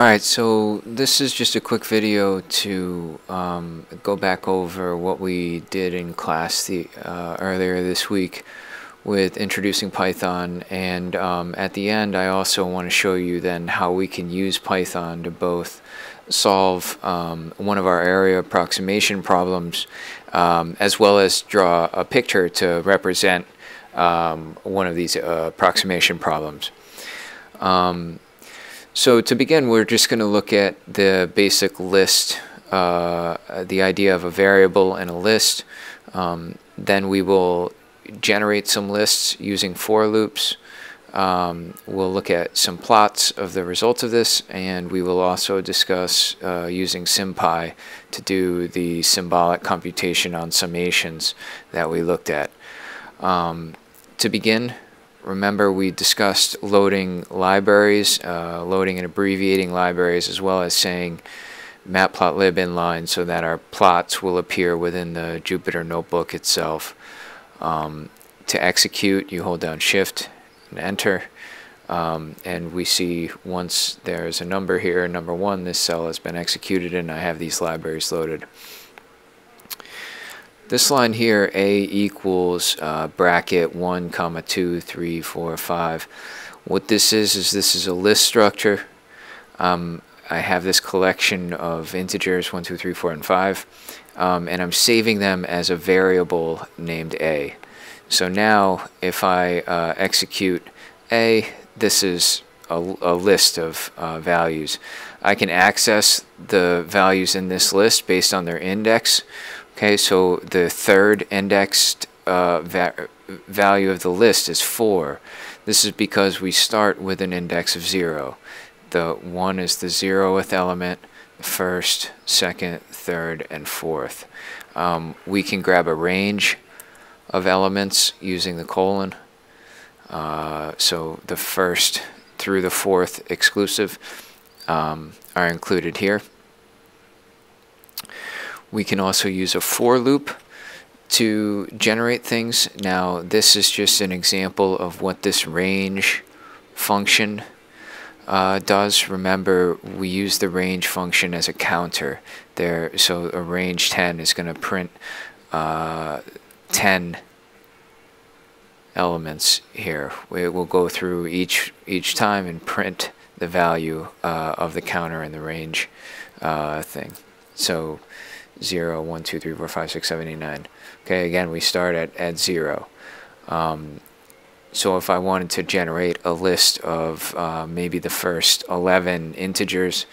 Alright, so this is just a quick video to um, go back over what we did in class the, uh, earlier this week with introducing Python and um, at the end I also want to show you then how we can use Python to both solve um, one of our area approximation problems um, as well as draw a picture to represent um, one of these uh, approximation problems. Um, so to begin, we're just going to look at the basic list, uh, the idea of a variable and a list. Um, then we will generate some lists using for loops. Um, we'll look at some plots of the results of this, and we will also discuss uh, using SymPy to do the symbolic computation on summations that we looked at. Um, to begin, Remember we discussed loading libraries, uh, loading and abbreviating libraries, as well as saying matplotlib inline so that our plots will appear within the Jupyter notebook itself. Um, to execute, you hold down Shift and Enter. Um, and we see once there's a number here, number one, this cell has been executed and I have these libraries loaded. This line here, a equals uh, bracket 1, comma 2, 3, 4, 5. What this is, is this is a list structure. Um, I have this collection of integers, 1, 2, 3, 4, and 5, um, and I'm saving them as a variable named a. So now, if I uh, execute a, this is a, a list of uh, values. I can access the values in this list based on their index, Okay, so the third indexed uh, va value of the list is 4. This is because we start with an index of 0. The 1 is the zeroth element, first, second, third, and fourth. Um, we can grab a range of elements using the colon. Uh, so the first through the fourth exclusive um, are included here. We can also use a for loop to generate things. Now this is just an example of what this range function uh, does. Remember we use the range function as a counter there so a range 10 is going to print uh, 10 elements here. We will go through each each time and print the value uh, of the counter in the range uh, thing. So 0, 1, 2, 3, 4, 5, 6, 7, 8, 9. Okay, again, we start at, at 0. Um, so if I wanted to generate a list of uh, maybe the first 11 integers,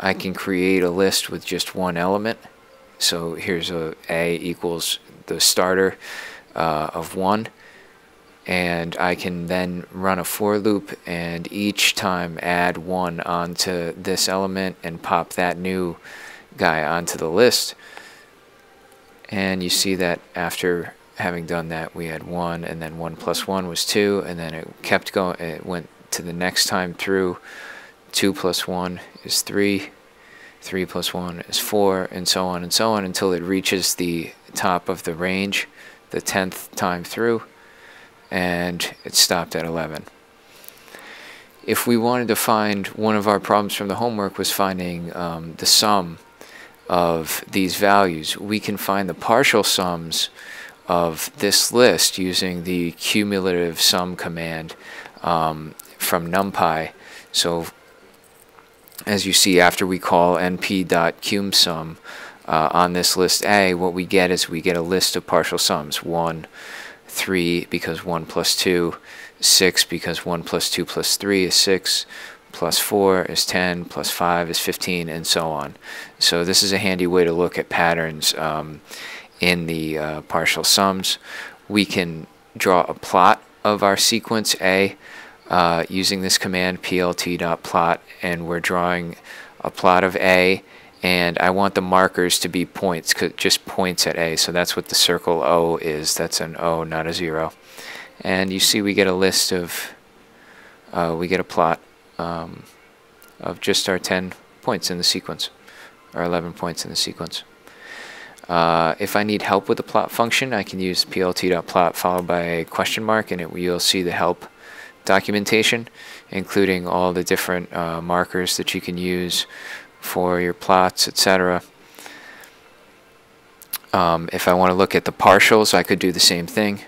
I can create a list with just one element. So here's a A equals the starter uh, of 1 and I can then run a for loop and each time add 1 onto this element and pop that new guy onto the list and you see that after having done that we had 1 and then 1 plus 1 was 2 and then it kept going it went to the next time through. 2 plus 1 is 3 3 plus 1 is 4 and so on and so on until it reaches the top of the range the 10th time through and it stopped at 11 if we wanted to find one of our problems from the homework was finding um, the sum of these values, we can find the partial sums of this list using the cumulative sum command um, from NumPy. So as you see, after we call np.cumsum uh, on this list A, what we get is we get a list of partial sums. 1, 3 because 1 plus 2, 6 because 1 plus 2 plus 3 is 6, plus 4 is 10, plus 5 is 15, and so on. So this is a handy way to look at patterns um, in the uh, partial sums. We can draw a plot of our sequence A uh, using this command plt.plot, and we're drawing a plot of A, and I want the markers to be points, just points at A, so that's what the circle O is. That's an O, not a 0. And you see we get a list of, uh, we get a plot um, of just our 10 points in the sequence, or 11 points in the sequence. Uh, if I need help with the plot function, I can use plt.plot followed by a question mark, and it, you'll see the help documentation, including all the different uh, markers that you can use for your plots, etc. Um, if I want to look at the partials, I could do the same thing.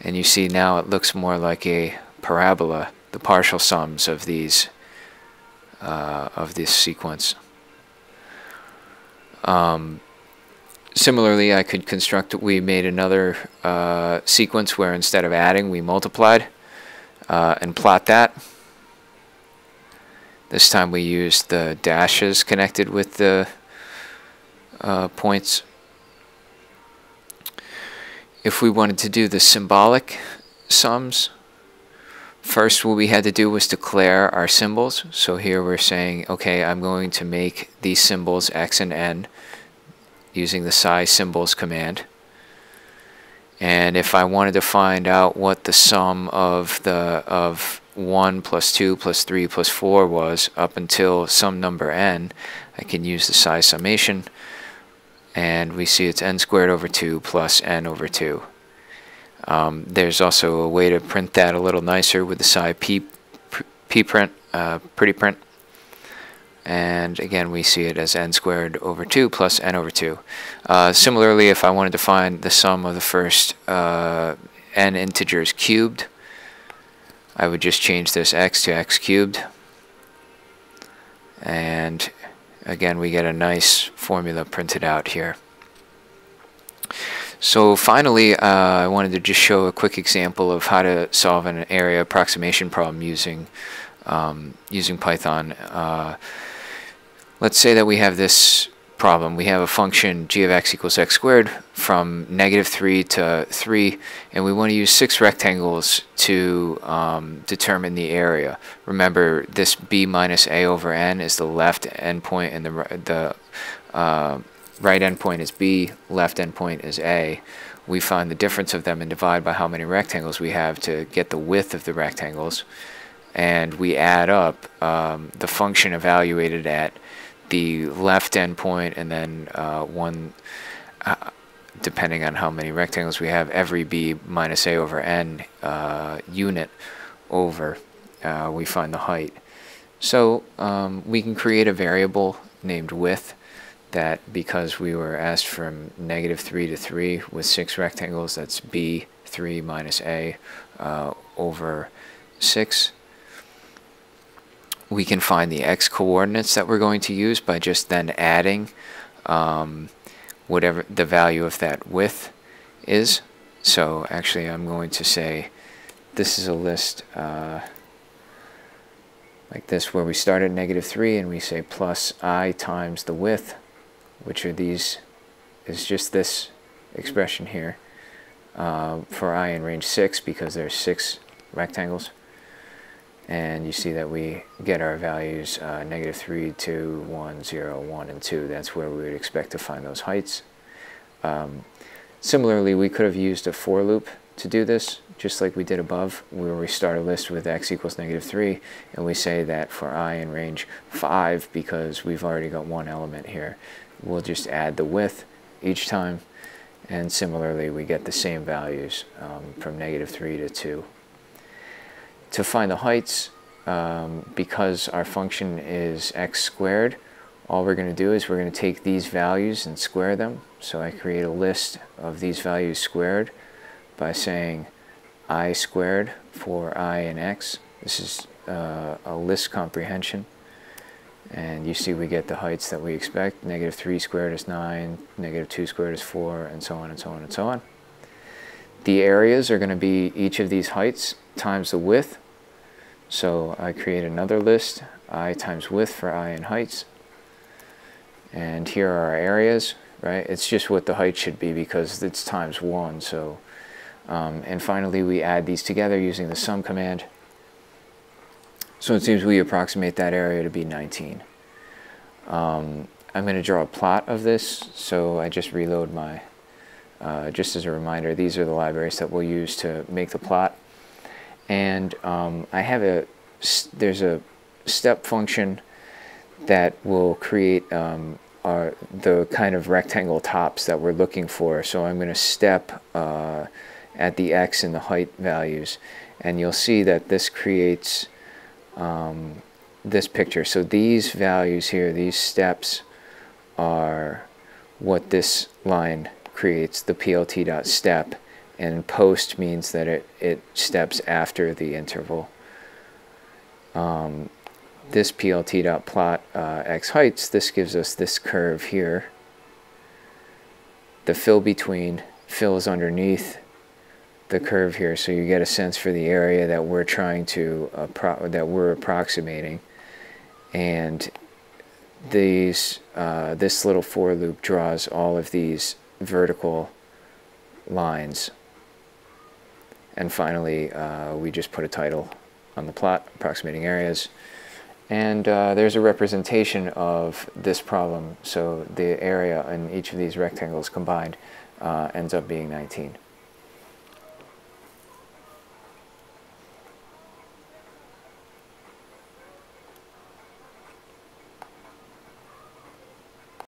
And you see now it looks more like a parabola, the partial sums of these, uh, of this sequence. Um, similarly, I could construct, we made another uh, sequence where instead of adding, we multiplied uh, and plot that. This time we used the dashes connected with the uh, points. If we wanted to do the symbolic sums, first what we had to do was declare our symbols. So here we're saying, okay, I'm going to make these symbols x and n using the size symbols command. And if I wanted to find out what the sum of the of 1 plus 2 plus 3 plus 4 was up until some number n, I can use the size summation. And we see it's n squared over 2 plus n over 2. Um, there's also a way to print that a little nicer with the psi p, p print, uh, pretty print and again we see it as n squared over 2 plus n over 2. Uh, similarly, if I wanted to find the sum of the first uh, n integers cubed, I would just change this x to x cubed, and again we get a nice formula printed out here. So finally, uh, I wanted to just show a quick example of how to solve an area approximation problem using um, using Python. Uh, let's say that we have this problem. We have a function g of x equals x squared from negative 3 to 3, and we want to use six rectangles to um, determine the area. Remember, this b minus a over n is the left endpoint, and the, the uh, right endpoint is b, left endpoint is a. We find the difference of them and divide by how many rectangles we have to get the width of the rectangles. And we add up um, the function evaluated at the left endpoint and then uh, one, uh, depending on how many rectangles we have, every b minus a over n uh, unit over, uh, we find the height. So um, we can create a variable named width that because we were asked from negative 3 to 3 with six rectangles, that's b 3 minus a uh, over 6 we can find the x coordinates that we're going to use by just then adding um, whatever the value of that width is. So actually I'm going to say this is a list uh, like this where we start at negative 3 and we say plus i times the width which are these is just this expression here uh, for i in range 6 because there's 6 rectangles and you see that we get our values uh, negative 3, 2, 1, 0, 1, and 2. That's where we would expect to find those heights. Um, similarly, we could have used a for loop to do this, just like we did above, where we start a list with x equals negative 3, and we say that for i in range 5, because we've already got one element here, we'll just add the width each time, and similarly we get the same values um, from negative 3 to 2 to find the heights, um, because our function is x squared, all we're going to do is we're going to take these values and square them. So I create a list of these values squared by saying i squared for i and x. This is uh, a list comprehension. And you see we get the heights that we expect. Negative 3 squared is 9, negative 2 squared is 4, and so on and so on and so on. The areas are going to be each of these heights times the width. So I create another list, i times width for i and heights. And here are our areas, right? It's just what the height should be because it's times 1. So, um, And finally we add these together using the sum command. So it seems we approximate that area to be 19. Um, I'm going to draw a plot of this, so I just reload my, uh, just as a reminder, these are the libraries that we'll use to make the plot and um, I have a there's a step function that will create um, our, the kind of rectangle tops that we're looking for. So I'm going to step uh, at the x and the height values. And you'll see that this creates um, this picture. So these values here, these steps, are what this line creates, the PLT dot step, and post means that it, it steps after the interval. Um, this PLT dot plot uh, x heights, this gives us this curve here. The fill between fills underneath the curve here, so you get a sense for the area that we're trying to that we're approximating, and these uh, this little for loop draws all of these vertical lines. And finally, uh, we just put a title on the plot, approximating areas. And uh, there's a representation of this problem. So the area in each of these rectangles combined uh, ends up being 19.